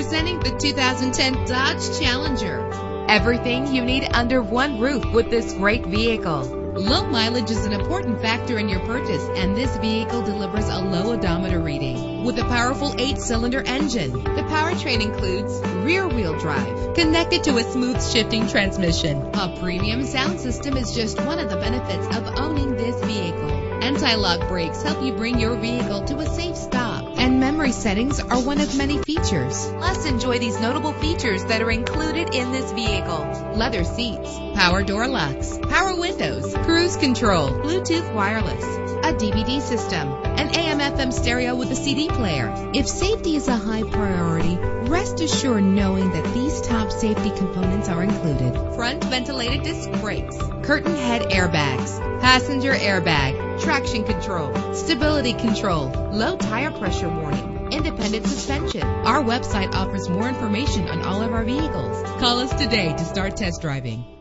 Introducing the 2010 Dodge Challenger. Everything you need under one roof with this great vehicle. Low mileage is an important factor in your purchase, and this vehicle delivers a low odometer reading. With a powerful eight-cylinder engine, the powertrain includes rear-wheel drive, connected to a smooth shifting transmission. A premium sound system is just one of the benefits of owning this vehicle. Anti-lock brakes help you bring your vehicle to a safe stop, and memory settings are one of many features. Plus, enjoy these notable features that are included in this vehicle. Leather seats, power door locks, power windows, cruise control, Bluetooth wireless, a DVD system, an AM FM stereo with a CD player. If safety is a high priority, rest assured knowing that these top safety components are included. Front ventilated disc brakes, curtain head airbags, passenger airbag, traction control, stability control, low tire pressure warning, independent suspension. Our website offers more information on all of our vehicles. Call us today to start test driving.